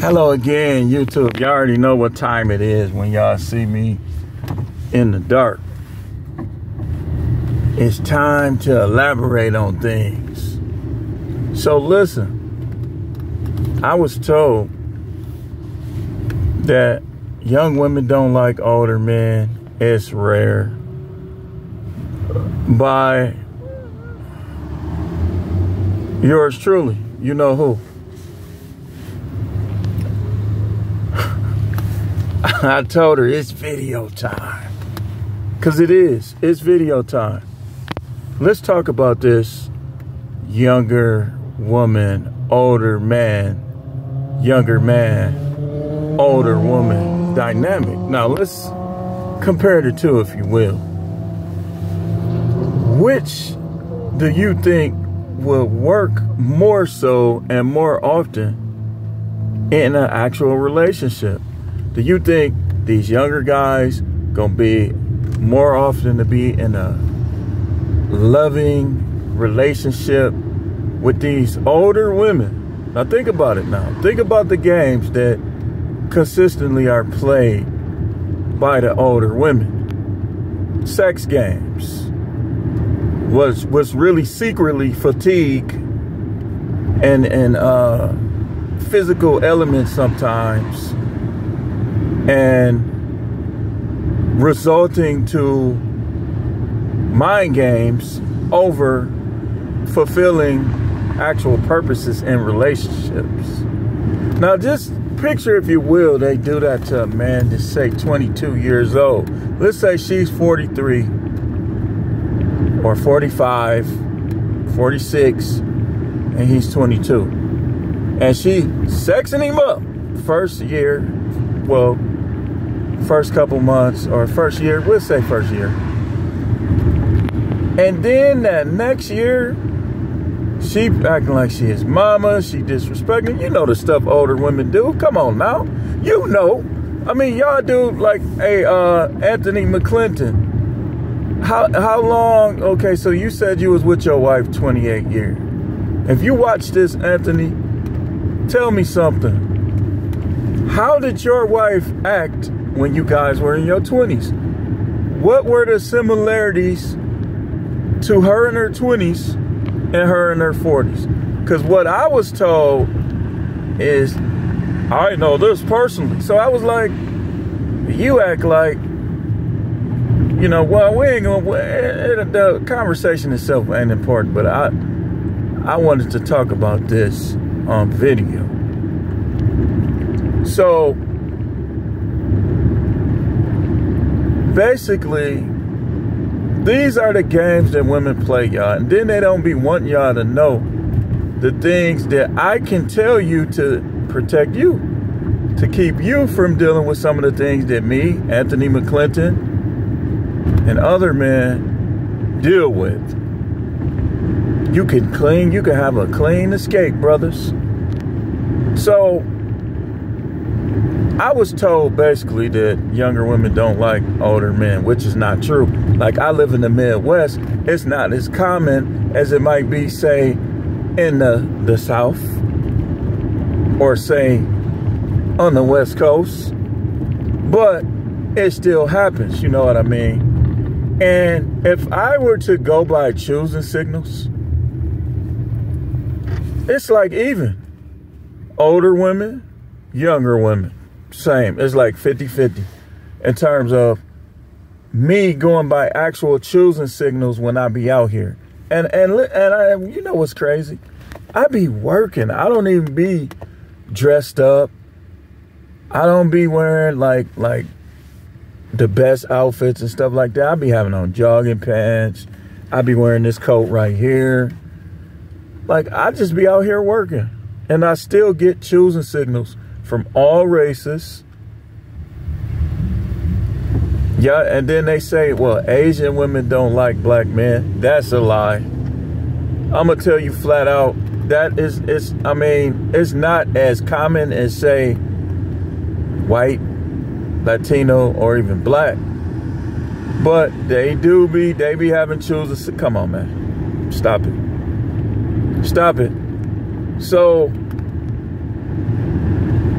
Hello again, YouTube. Y'all already know what time it is when y'all see me in the dark. It's time to elaborate on things. So listen, I was told that young women don't like older men. It's rare. By yours truly, you know who. I told her it's video time. Because it is. It's video time. Let's talk about this younger woman, older man, younger man, older woman dynamic. Now, let's compare the two, if you will. Which do you think will work more so and more often in an actual relationship? Do you think these younger guys gonna be more often to be in a loving relationship with these older women? Now think about it now. Think about the games that consistently are played by the older women. Sex games. Was was really secretly fatigue and and uh physical elements sometimes and resulting to mind games over fulfilling actual purposes in relationships. Now, just picture, if you will, they do that to a man to say 22 years old. Let's say she's 43 or 45, 46, and he's 22. And she sexing him up first year, well, first couple months or first year, we'll say first year. And then that next year, she acting like she is mama, she disrespecting. You know the stuff older women do. Come on now. You know. I mean, y'all do like a uh, Anthony McClinton. How how long? Okay, so you said you was with your wife 28 years. If you watch this, Anthony, tell me something. How did your wife act when you guys were in your 20s? What were the similarities to her in her 20s and her in her 40s? Because what I was told is, I know this personally. So I was like, you act like, you know, well, we ain't gonna, eh, eh, the conversation itself ain't important, but I, I wanted to talk about this on video. So, basically, these are the games that women play, y'all. And then they don't be wanting y'all to know the things that I can tell you to protect you, to keep you from dealing with some of the things that me, Anthony McClinton, and other men deal with. You can clean, you can have a clean escape, brothers. So, I was told basically that younger women don't like older men, which is not true. Like I live in the Midwest, it's not as common as it might be, say, in the, the South or say on the West Coast. But it still happens, you know what I mean? And if I were to go by choosing signals, it's like even older women, younger women same. It's like 50-50 in terms of me going by actual choosing signals when I be out here. And and and I you know what's crazy? I be working. I don't even be dressed up. I don't be wearing like like the best outfits and stuff like that. I be having on jogging pants. I be wearing this coat right here. Like I just be out here working. And I still get choosing signals from all races. Yeah, and then they say, well, Asian women don't like black men. That's a lie. I'm gonna tell you flat out, that is it's I mean, it's not as common as say white, Latino, or even black. But they do be they be having choosers. Come on, man. Stop it. Stop it. So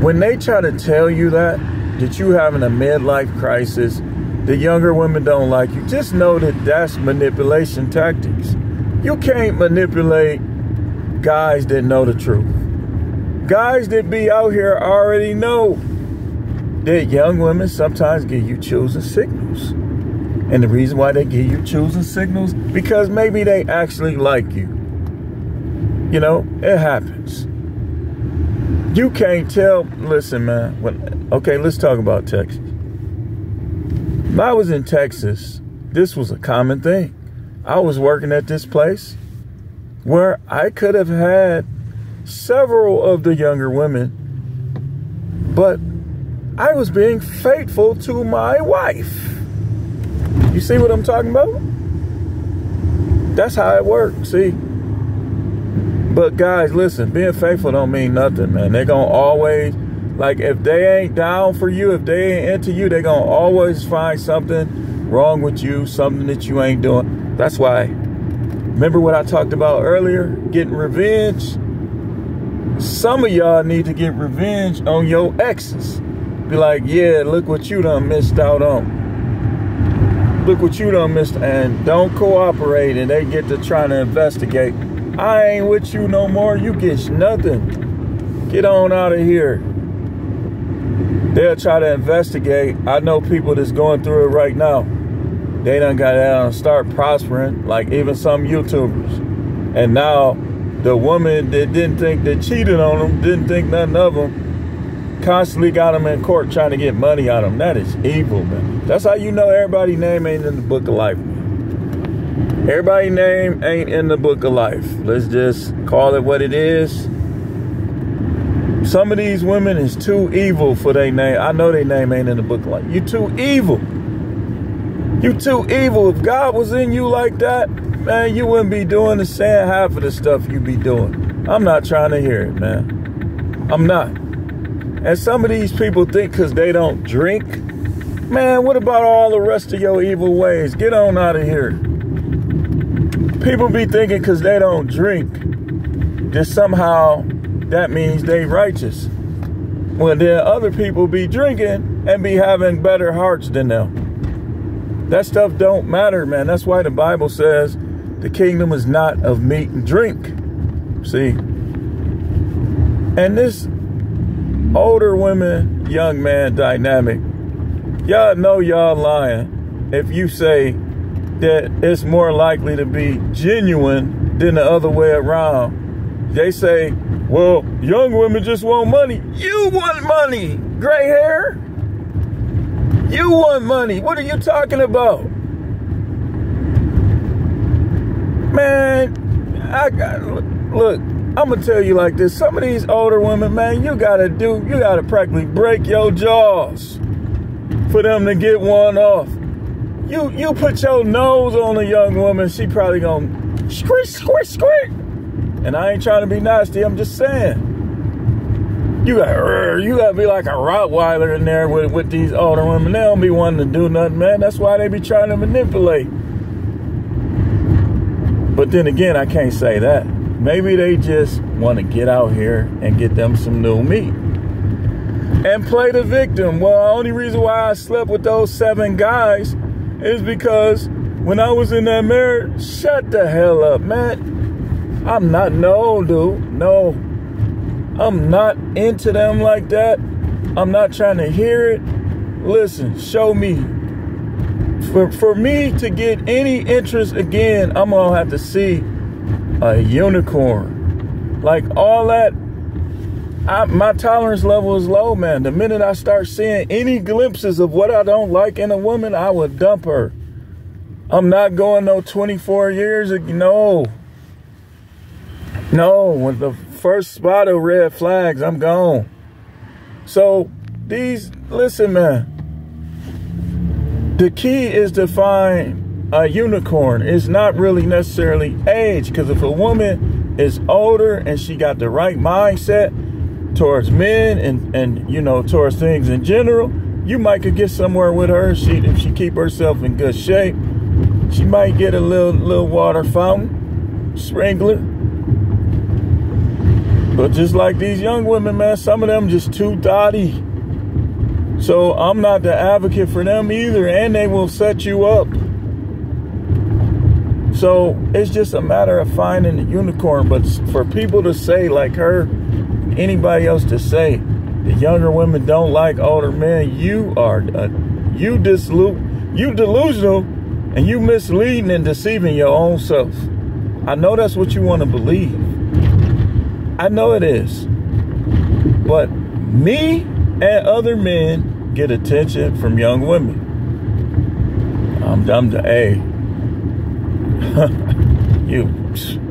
when they try to tell you that, that you having a midlife crisis, the younger women don't like you, just know that that's manipulation tactics. You can't manipulate guys that know the truth. Guys that be out here already know that young women sometimes give you choosing signals. And the reason why they give you choosing signals, because maybe they actually like you. You know, it happens. You can't tell, listen, man. When, okay, let's talk about Texas. When I was in Texas, this was a common thing. I was working at this place where I could have had several of the younger women, but I was being faithful to my wife. You see what I'm talking about? That's how it works, see? But guys, listen, being faithful don't mean nothing, man. They're gonna always like if they ain't down for you, if they ain't into you, they're gonna always find something wrong with you, something that you ain't doing. That's why remember what I talked about earlier? Getting revenge. Some of y'all need to get revenge on your exes. Be like, yeah, look what you done missed out on look what you done missed and don't cooperate and they get to trying to investigate. I ain't with you no more. You get nothing. Get on out of here. They'll try to investigate. I know people that's going through it right now. They done got out and start prospering, like even some YouTubers. And now the woman that didn't think they cheated on them, didn't think nothing of them, constantly got them in court trying to get money out of them. That is evil, man. That's how you know everybody's name ain't in the book of life. Everybody's name ain't in the book of life. Let's just call it what it is. Some of these women is too evil for their name. I know their name ain't in the book of life. You too evil. You too evil. If God was in you like that, man, you wouldn't be doing the same half of the stuff you be doing. I'm not trying to hear it, man. I'm not. And some of these people think because they don't drink, man, what about all the rest of your evil ways? Get on out of here. People be thinking because they don't drink, that somehow that means they righteous. When then other people be drinking and be having better hearts than them. That stuff don't matter, man. That's why the Bible says the kingdom is not of meat and drink. See? And this older women, young man dynamic, y'all know y'all lying if you say that it's more likely to be genuine than the other way around. They say, well, young women just want money. You want money, gray hair. You want money. What are you talking about? Man, I got, look, I'm gonna tell you like this: some of these older women, man, you gotta do, you gotta practically break your jaws for them to get one off. You you put your nose on a young woman, she probably gonna squish, squish, squish. And I ain't trying to be nasty. I'm just saying. You got you gotta be like a Rottweiler in there with with these older women. They don't be wanting to do nothing, man. That's why they be trying to manipulate. But then again, I can't say that. Maybe they just want to get out here and get them some new meat and play the victim. Well, the only reason why I slept with those seven guys is because when I was in that marriage, shut the hell up, man. I'm not, no, dude, no. I'm not into them like that. I'm not trying to hear it. Listen, show me. For, for me to get any interest again, I'm going to have to see a unicorn. Like all that, I, my tolerance level is low, man. The minute I start seeing any glimpses of what I don't like in a woman, I would dump her. I'm not going no 24 years. No. No, with the first spot of red flags, I'm gone. So these, listen, man. The key is to find a unicorn It's not really necessarily age because if a woman is older and she got the right mindset towards men and and you know towards things in general you might could get somewhere with her if she if she keep herself in good shape she might get a little little water fountain sprinkler But just like these young women, man, some of them just too dotty. So I'm not the advocate for them either, and they will set you up. So it's just a matter of finding the unicorn. But for people to say, like her, anybody else to say, the younger women don't like older men, you are uh, you dislu- you delusional, and you misleading and deceiving your own self. I know that's what you want to believe. I know it is. But me and other men get attention from young women. I'm dumb to A. you.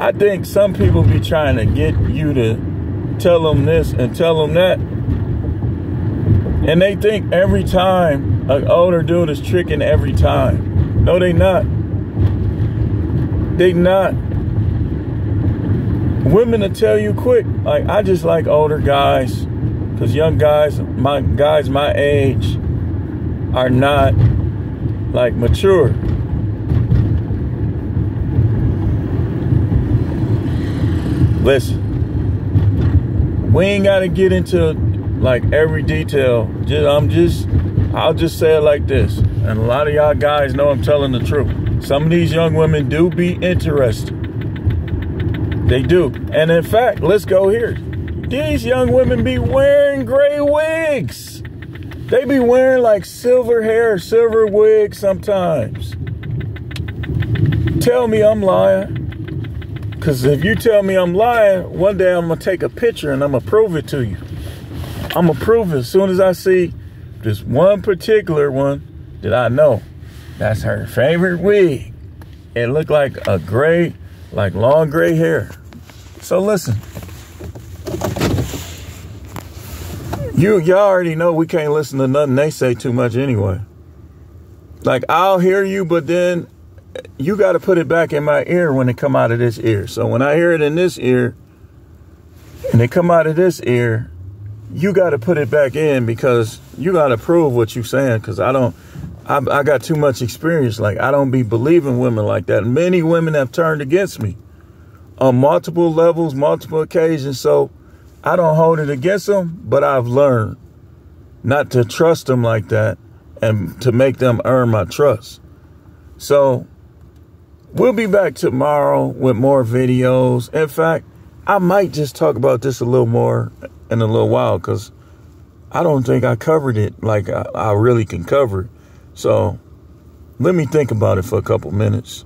I think some people be trying to get you to tell them this and tell them that. And they think every time an older dude is tricking every time. No, they not. They not women to tell you quick. Like I just like older guys, cause young guys, my guys my age, are not like mature. Listen, we ain't gotta get into like every detail. Just, I'm just, I'll just say it like this, and a lot of y'all guys know I'm telling the truth. Some of these young women do be interested they do. And in fact, let's go here. These young women be wearing gray wigs. They be wearing like silver hair, silver wigs sometimes. Tell me I'm lying. Because if you tell me I'm lying, one day I'm going to take a picture and I'm going to prove it to you. I'm going to prove it as soon as I see this one particular one that I know. That's her favorite wig. It looked like a gray, like long gray hair. So listen. You y'all already know we can't listen to nothing they say too much anyway. Like I'll hear you, but then you got to put it back in my ear when it come out of this ear. So when I hear it in this ear and it come out of this ear, you got to put it back in because you got to prove what you saying. Because I don't, I, I got too much experience. Like I don't be believing women like that. Many women have turned against me on multiple levels, multiple occasions. So I don't hold it against them, but I've learned not to trust them like that and to make them earn my trust. So we'll be back tomorrow with more videos. In fact, I might just talk about this a little more in a little while because I don't think I covered it like I, I really can cover. So let me think about it for a couple minutes.